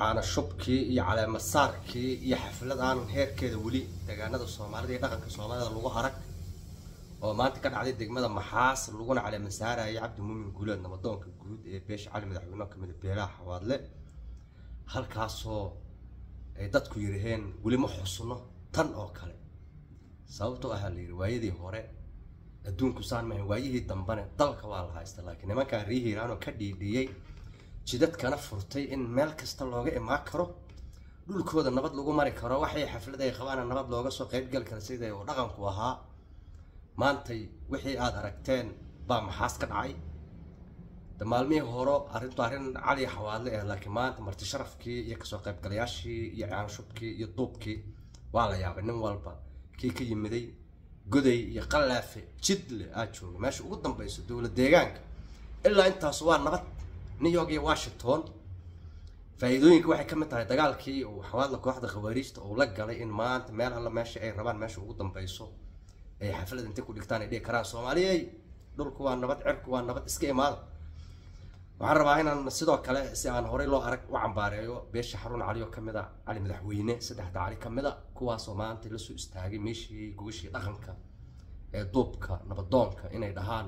caana shubkii iyo caleemasaarkii iyo xaflad aan heerkeeda weli deegaanada soomaalida iyo dhaqanka soomaalida lagu harag. Oo maanta ka dhacday degmada maxaas laguna caleemasaaraya cabdi muumin guuleed nabadoonka guud ee beesha cali madaxweyne oo ka mid a beelaha xawaadle. Halkaasoo ay dadku yidhaheen weli ma xusno tan oo kale. Sababtoo ahaa la yidhi waayadii hore adduunku saan mahan waayihii dambane dalka waa la haysta laakiin nimankaan rii hiiraanoo ka dhiidhiyey jidadkana furtay in meel kasta looga imaan karo dhulkooda nabad lagu mari karo waxay xaflad ay qabaana nabad looga soo qaybgali kara sida uu dhaqanku ahaa. Maantay wixii aada aragteen baa maxaas ka dhacay? De maalmihii horo arrintu arrin cali xawaadle ah laakiin maanta marti sharafkii iyo ka soo qaybgalayaashii iyo caanshubkii iyo duubkii waa la yaabay. Nin walba kii ka yimiday goday iyo qalaafe jidle aad jooga meesha ugu dambayso dowlad deegaanka ilaa intaas waa nabad new york iyo washington. Faa'iidooyinka waxay ka mid tahay dagaalkii uu xawaadla kooxda khawaariijta uu la galay in maanta meel alla meesha ay rabaan meesha ugu dambayso ay xaflad intay ku dhigtaan ay dhihi karaan soomaaliyey dhulku waa nabad cirku waa nabad iska imaada waxaan rabaa inaan sidoo kale si aan horey loo arag u cambaareeyo beesha xarun cali oo ka mid a cali madaxweyne saddexda cali ka mid a kuwaasoo maanta la soo istaagay meeshii gogashii dhaqanka ee duubka nabadoonka inay dhahaan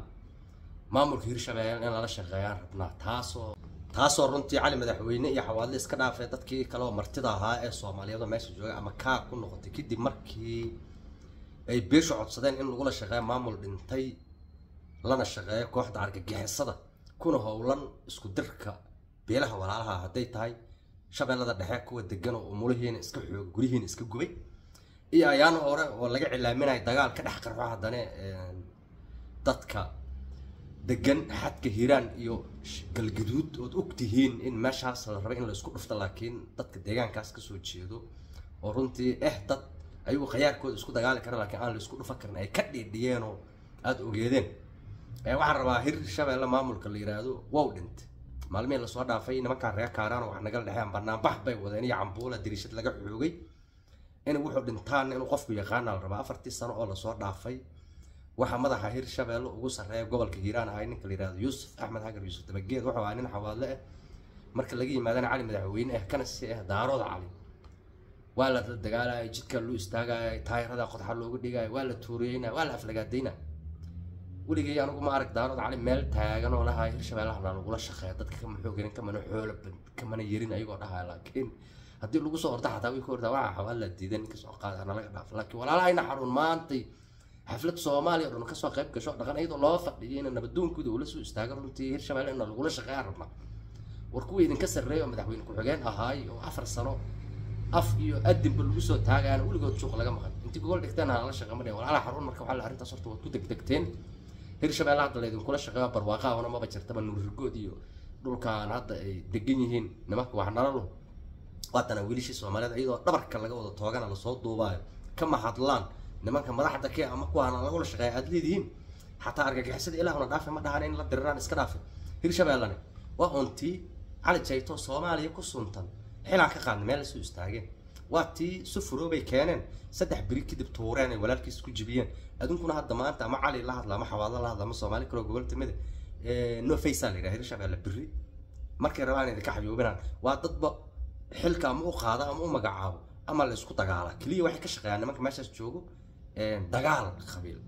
maamulka hirshabeelle in lala shaqeeyaan rabnaa taasoo taasoo runtii cali madaxweyne iyo xawaadle iska dhaafay dadkii kale oo martida ahaa ee soomaaliyeed oo meesha joogay ama kaa ku noqotay kadib markii ay beeshu codsadeen in lagula shaqeeyo maamul dhintay lana shaqeeyo kooxda argagixisada. Kuna howlan isku dirka beelaha walaalaha hadday tahay shabeellada dhexe kuwa degan oo umulihiina iska xoog gurihiina iska gubay. Iyo ayaana hore oo laga cilaaminayo dagaal ka dhex qarxo haddana dadka degan xadka hiiraan iyo galgaduud ood og tihiin in meeshaas la rabay in la isku dhufto laakiin dadka deegaankaas ka soo jeedo oo runtii eh dad ayagu khayaarkooda isku dagaali kara laakiin aan la isku dhufa karin ay ka dhiidhiyeenoo aada ogeedeen. Waxaan rabaa hir shabeelle maamulka la yiraahdo wow dhintay maalmihii la soo dhaafay nimankaan reer kaaraan wax nagala dhexeen banaanbax bay wadeen iyo cambuula diriishad laga xoogay. In wuxuu dhintaanna inuu qofku yaqaana la rabaa afartii sano oo la soo dhaafay waxaa madaxa hir shabeelle ugu sarreeya gobolka hiiraan ahay ninka la yiraahdo yuusuf axmed xagar yuusuf dabageed wuxuu ahaa nin xawaadle ah marka laga yimaadana cali madaxweyne ah kana si ah daarooda cali. Waa la dagaalaya jidka loo istaagaya taayirada qodxa looga dhigaya waa la tuuriyeynaya waa la aflagaadaynaya weligay anigu ma arag daarood cali meel taagan oo lahaa hirshabeellahana lagula shaqeeya. Dadka kama xoogelin kamana xoola kamana yerin ayagoo dhahaya laakiin haddii lagu soo orda xataa way ka ordaa waxaa xawaal la diidan ninka soo qaada hana laga dhaafo laakiin walaalahayna xarun maantay xaflad soomaaliya oo dhan ka soo qayb gasho dhaqan iyadoo loo fadhiyo in nabadoonkooda ula soo istaago runtii hirshabeelle ina lagula shaqeeya rabnaa war kuwa idinka sarreeya oo madaxweyne ku-xigeen ahaay oo afar sano af iyo adinba lagu soo taagayana weligood suuq laga maqan intii gogol dhigteen hala la shaqeyn madhiya walaalaha xarun marka waxaa la arrintaas horta waad ku degdegteen hirshabeelle hadda laydinkula shaqeeyo barwaaqahona maba jirtaba nuurrigood iyo dhulkaan hadda ay degan yihiin nimanka wax nalalo waatana wiilishii soomaaliyeed iyadoo dhabarka laga wada toogana la soo duubaayo kama hadlaan nimanka madaxda ke ama kuwaana lagula shaqeeya aad leedihiin. Xataa argagixisada ilaahuna dhaafe ma dhahan in la diriraan iska dhaafe hirshabeellene waa untii cali jayto soomaaliya ku suntan. Xilaan ka qaadna meel la soo istaageen. Waa tii sufuroobay keeneen. Saddex beri kadib tuureen ay walaalkiis ku jibiyeen. Adunkuna hadda maanta ama cali la hadla ama xawaadla la hadla ama soomaali kaloo gobol timida no facea la yidhaha hirshabeelle beri markay rabaan idinka xayuubinaan waa dadba xilka ama u qaada ama u magacaabo ama la dagaala keliya waxay ka shaqeeyaan nimanka meeshaas joogo dagaal qabiil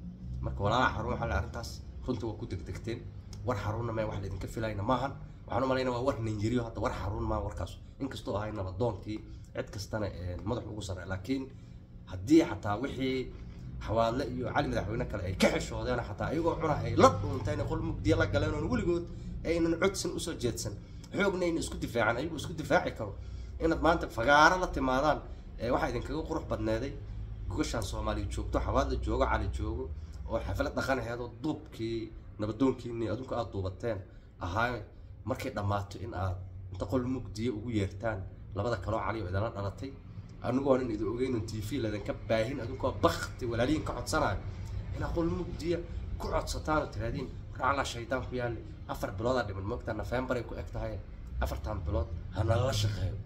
marka walaalaha xarun waxaa la arrintaas runtii waa ku degdegteen. War xarunna mee wax laydinka filayna maahan. Waxaan u waa war ninyiriyo hadda war xarun maa warkaas. Inkastoo ahay nabadoonkii cid kastana madax ugu sarreeya. Laakiin haddii xataa wixii xawaadle iyo cali madaxweyne kale ay ka xishoodeen xataa ayagoo cuna ay la dhuunteen qol mugdiya la galeen oon weligood aynan codsan u soo jeedsan. Xoogna ayna isku difaacan ayagu isku difaaci karo. Inaad maanta fagaaro la timaadaan waxaa idinkaga qurux badneeday gogashaan soomaaliya joogto xawaadle joogo cali joogo oo xaflad dhaqanaheed duubkii nabadoonkiini adunku aada duubateen ahaa markay dhammaato in aad inta qol mugdiya ugu yeertaan labada kaloo cali oo idinla dhalatay anigoo nin idin ogeynon t v laydinka baahin adinkoo bakti walaalihiin ka codsanayo inaad qol mugdiya ku codsataan oo tiraadiin raclaa shaydaan ku yaalli afar biloodaa dhiman moogtaa nofembar ay ku eg tahay afartan bilood hanalala shaqeeyo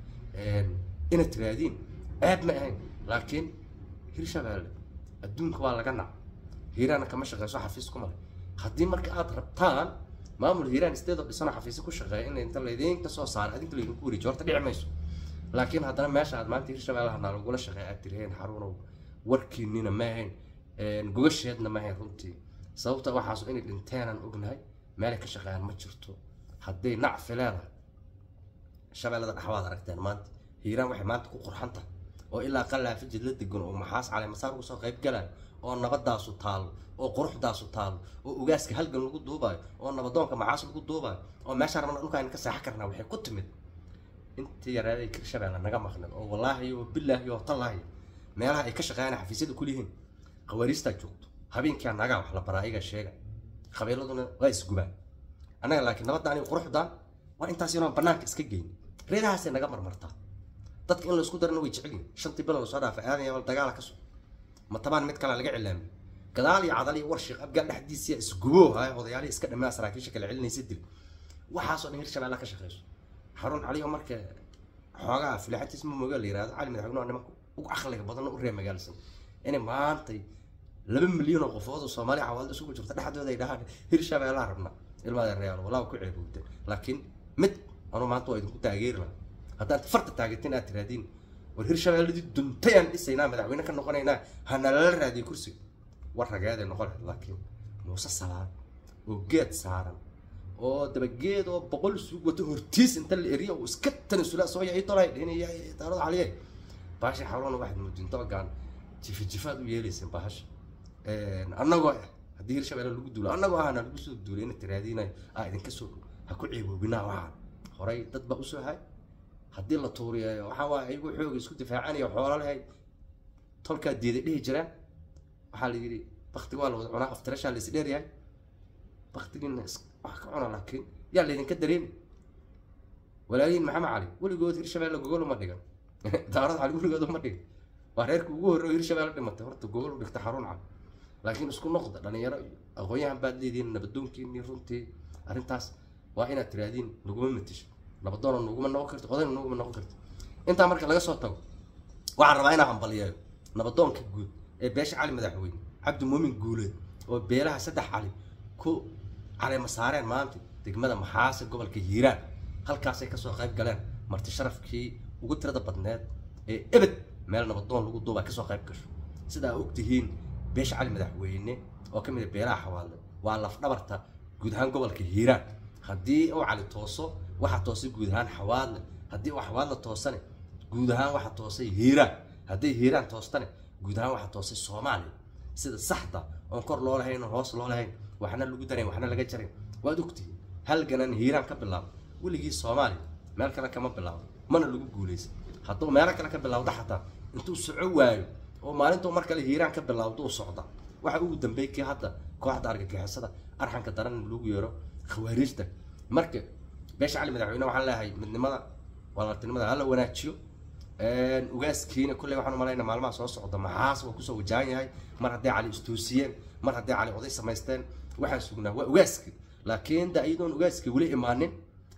inaad tiraadiin ceeb ma ahayn laakiin hirshabeelle adduunka waa laga nac hiiraana kama shaqeyso xafiis ku male haddii marka aad rabtaan maamul hiiraan isteedoo dhisano xafiisyo ku shaqeeya in inta laydinka soo saaro adinka laydinku wareejiyo horta dhici mayso. Laakiin haddana meesha aad maanta hirshabeellaha naa lagula shaqeey aad tiriheen xaruunow warkiinina ma ahayn gogasheedna ma ahayn runtii. Sababta waxaas inay dhinteenaan ognahay meelay ka shaqeeyaan ma jirto. Hadday nacfi leedahay shabeellada dhaxwaad aragteen maanta hiiraan waxay maanta ku qurxan tahay oo ilaa qalaafa jidla degan oo maxaas caleemasaar uga soo qayb galaan oo nabadaasu taalo oo quruxdaasu taalo oo ugaaska halgan lagu duubayo oo nabadoonka maxaas lagu duubayo oo meeshaan rabna dhulkaan ka seexan karnaa waxay ku timid. Intii yaraaday hirshabeelle naga maqnay oo wallaahi oo bilaahi oo tallaahi meelaha ay ka shaqeeyaan xafiisyada kulihiin qawaariistaa joogto habeenkia nagaa wax la baraa iyagaa sheega. Qabiiladuna waa isgubaan annaga laakiin nabadda aniga waa intaas inoo banaanka iska geyn. Reerahaasay naga marmartaa dadka in la isku darana way jecel yihiin shantii bilo la soo dhaafa aadan yaabal dagaala ka soo. Ma mid kale laga cilaamiyo gadaal iyo cadal iyo warshiq abgaal dhexdiisiya isguboo haya iska dhamaa saraakiisha kala celinaysa dil waxaasoo dhan hirshabeella ka shaqeyso xarun cali oo marka xoogaa filaaxatiis ma moga la yiraahdo cali madaxweyne waa nimanka ugu caqliga badanna u reer magaalsan inay maantay laba milyan oo qofood oo soomaali cawaalda isugu jirta dhexdooda ay dhahaan hirshabeellaa rabna. Ilmaada reyaal walaa ku ceebowda laakiin mid anuu maanta waa idinku taageeri lahaa haddaad farta taageertin aad tiraadiin war hirshabeelladii duntayaan dhisaynaa madaxweyne ka noqonaynaa hana lala raadiyo kursiga war rageeday noqon lahayd laakiin muuse salaan oo geed saaran oo dabageed oo boqol suug wato hortiis inta la eriya uu iska tanasula soo yaay tolay dhinaya daarada caliye. Baasha xawlana waxaad muujin dabagaan jifi jifaad u yeelayseen baasha annagoo ah haddii hirshabeelle lagu duulo annagoo ahna lagu soo duulay ina tiraadiinayo aa idinka soo ha ku ceeboobinaa waxaan. Horay dad baa u soo hay haddii la tuuriyeeyo. Waxaa waaye ayagu xooga isku difaacanaya xoolo lahayd tolkaa diiday dhihi jireen waxaa la yidhi baktiga waa la wada cunaa aftirashaa la isdheeryahay baktigiina wax ka cuna laakiin yaa laydinka dareemi walaayiin maxamed cali weligood hirshabeelle gogol uma dhigan. Daarada cali weligood uma dhigan. Waa reerka ugu horreeyo hirshabeelle dhimatay. Horta gogol u dhigta xarun cali laakiin isku noqda dhalinyaro aqoon-yahan baad leedihiin nabadoonkiinii runtii arrintaas waa inaad tiraadiin naguma matisho nabadoona naguma noqon karto. Odayna naguma noqon karto. Intaa marka laga soo tago waxaan rabaa inaan hambaliyeeyo nabadoonka guud ee beesha cali madaxweyne cabdi muumin guuleed oo beelaha saddex cali ku caleema saareen maanta degmada maxaase gobolka hiiraan. Halkaasay ka soo qayb galeen marti sharafkii ugu tirada badneed ee ebed. Meel nabadoon lagu duubaa ka soo qayb gasho. Sida ogtihiin beesha cali madaxweyne oo ka mid a beelaha xawaalde waa lafdhabarta guud ahaan gobolka hiiraan. Haddii uu cali tooso waxa toosay guud ahaan xawaadle haddii uu xawaadle toosane guud ahaan waxa toosay hiiraan hadday hiiraan toostane guud ahaan waxa toosay soomaaliya sida saxda oon kor loo lahayn oon hoos loo lahayn waxna lagu darayn waxna laga jarayn waad ogtihiin halganan hiiraan ka bilaabo weligii soomaaliya meel kale kama bilaabo mana lagu guulaysa hadduu meelo kale ka bilaawda xataa intuu soco waayo oo maalintuu mar kale hiiraan ka bilaawdo u socda. Waxa ugu dambeey kii hadda kooxda argagixisada arxanka daran lagu yeero khawaariijta marka beesha cali madaxweyne waxaan leeyahay midnimada walaaltinimada hala wanaajiyo. Ugaaskiina kulley waxaan umalayna maalmaha soo socda maxaas waa ku soo wajahan yahay. Mar hadday cali istoosiyeen mar hadday cali oday samaysteen waxaan sugnaa waa ugaaski. Laakiin da iyadoon ugaaski weli imaanin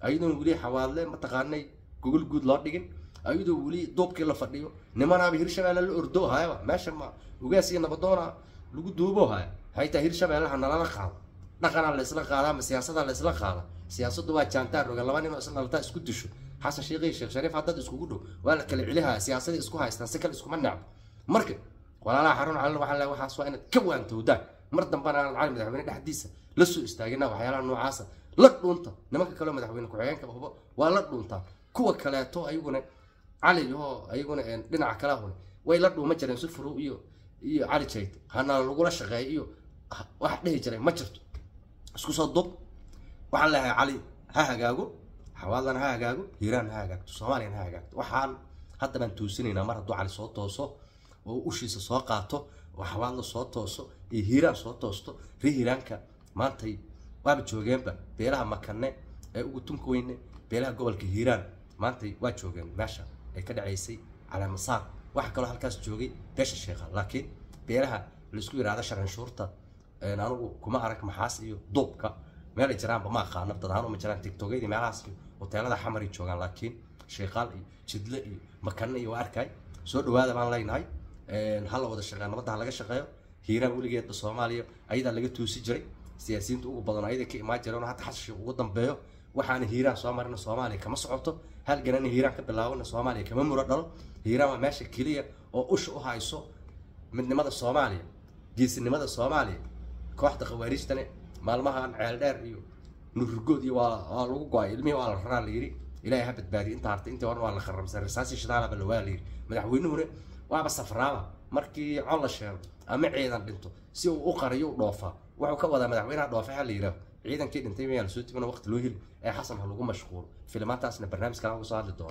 ayadoon weli xawaadle mataqaanay gogol guud loo dhigin ayadoo weli duubkii la fadhiyo. Nimanaaba hirshabeelle la ordo hayaba meesha ma ugaas iyo nabadoona lagu duubo haya haytaa hirshabeellaha nalala qaado. Dhaqanaa la isla qaadaa ama siyaasadaa la isla qaada siyaasaddu waa jaantaan roga laba nin oo isla dhalataa isku disho xasan sheekh iyo sheekh shariif haddad iskugu dhow waa la kala celihaa siyaasadii isku haystaan si kale iskuma necbo marka walaalaha xarun calin waxaa leeyahay waxaas waa inaad ka waantowdaan mar dambana aan cali madaxweyne dhexdiisa la soo istaagina waxyaalaha noocaasa la dhuunta nimanka kaleo madaxweyne ku-xigeenka hubo waa la dhuuntaa kuwa kaleeto ayaguna cali oo ayaguna dhinaca kala hun way la dhuuma jireen sufuru iyo iyo cali jayt hana lagula shaqeeyo iyo wax dhihi jiray ma jirto isku soo dub waxaan leeyahay cali ha hagaago xawaalana ha hagaago hiiraan ha hagaagto soomaaliyana ha hagaagto. Waxaan hadda baan toosinaynaa mar hadduu cali soo tooso oo ushiisa soo qaato oo xawaalda soo tooso iyo hiiraan soo toosto ri hiiraanka maantay waaba joogeenba beelaha makane ee ugu tunka weyne beelaha gobolka hiiraan maantay waa joogeen. Meesha ay ka dhacaysay caleemasaar waxa kaloo halkaas joogay beesha sheekha laakiin beelaha la isku yidhaahdo sharanshuurta anigu kuma arag maxaas iyo duubka meel ay jiraanba ma aqaano dad ahaan uma jiraan tigtogyadii meelahaas hoteelada xamaray joogaan laakiin sheekaal iyo jidle iyo makane iyo waa arkay. Soo dhawaada baan leenahay. Ha la wada shaqeeyo nabadda ha laga shaqeeyo. Hiiraan weligeedba soomaaliya ayadaa laga toosi jiray. Siyaasiyiinta ugu badan ayaday ka imaan jireen hadda xasshi ugu dambeeyo. Waxaana hiiraan soo marina soomaaliya kama socoto. Halganana hiiraan ka bilaabana soomaaliya kama muro dhalo. Hiiraan waa meesha keliya oo usha u hayso midnimada soomaaliya geesinimada soomaaliya kooxda khawaariijtane maalmahan ceel dheer iyo nururgood iyo waa lagu go'ay. Ilmihii waa la raraa la yidhi ilaahay ha badbaadiy inta hartay intii horan waa la kharamsan. Risaasi shidaalaba la waa la yidhi. Madaxweynuhuna waaba safraaba. Markii col la sheego ama ciidan dhinto si uu u qariyo u dhoofaa. Wuxuu ka wadaa madaxweynaha dhoofa ha la yidhaaho. Ciidankii dhintay mayaa la soo tibina waqti loo heli ee xasan ha lagu mashquulo. Filimaantaasna barnaamij kale uga soo hadli doono